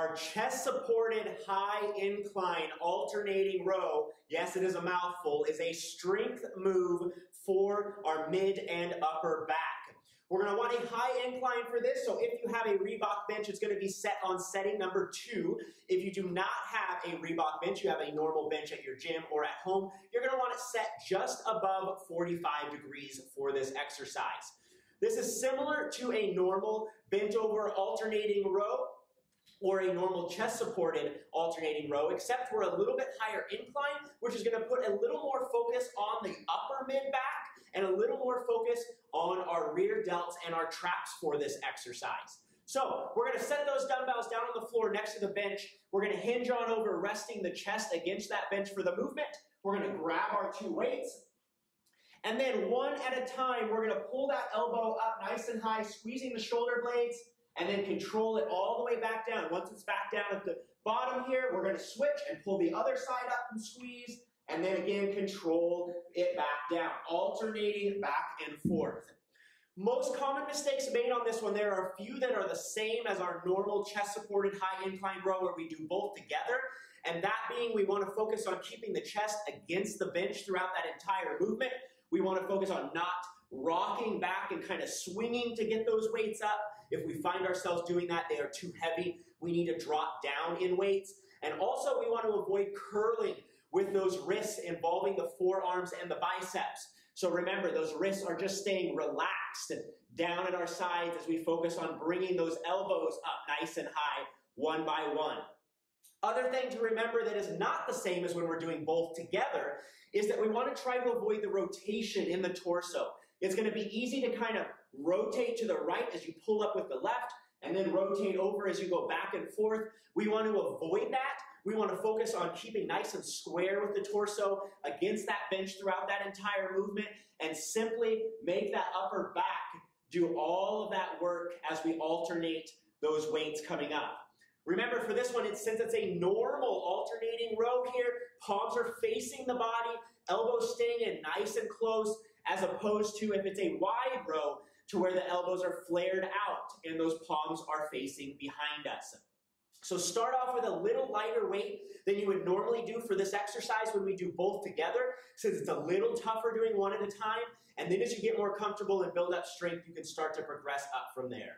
our chest supported high incline alternating row, yes, it is a mouthful, is a strength move for our mid and upper back. We're going to want a high incline for this, so if you have a Reebok bench, it's going to be set on setting number two. If you do not have a Reebok bench, you have a normal bench at your gym or at home, you're going to want it set just above 45 degrees for this exercise. This is similar to a normal bent over alternating row, or a normal chest supported alternating row, except we're a little bit higher incline, which is gonna put a little more focus on the upper mid back and a little more focus on our rear delts and our traps for this exercise. So we're gonna set those dumbbells down on the floor next to the bench. We're gonna hinge on over, resting the chest against that bench for the movement. We're gonna grab our two weights. And then one at a time, we're gonna pull that elbow up nice and high, squeezing the shoulder blades, and then control it all the way back down. Once it's back down at the bottom here, we're going to switch and pull the other side up and squeeze, and then again control it back down, alternating back and forth. Most common mistakes made on this one, there are a few that are the same as our normal chest supported high incline row where we do both together. And that being, we want to focus on keeping the chest against the bench throughout that entire movement. We want to focus on not rocking back and kind of swinging to get those weights up. If we find ourselves doing that, they are too heavy. We need to drop down in weights. And also, we want to avoid curling with those wrists involving the forearms and the biceps. So remember, those wrists are just staying relaxed and down at our sides as we focus on bringing those elbows up nice and high, one by one. Other thing to remember that is not the same as when we're doing both together is that we want to try to avoid the rotation in the torso. It's going to be easy to kind of rotate to the right as you pull up with the left and then rotate over as you go back and forth. We want to avoid that. We want to focus on keeping nice and square with the torso against that bench throughout that entire movement and simply make that upper back do all of that work as we alternate those weights coming up. Remember, for this one, it's, since it's a normal alternating row here, palms are facing the body, elbows staying in nice and close, as opposed to if it's a wide row to where the elbows are flared out and those palms are facing behind us. So start off with a little lighter weight than you would normally do for this exercise when we do both together, since it's a little tougher doing one at a time. And then as you get more comfortable and build up strength, you can start to progress up from there.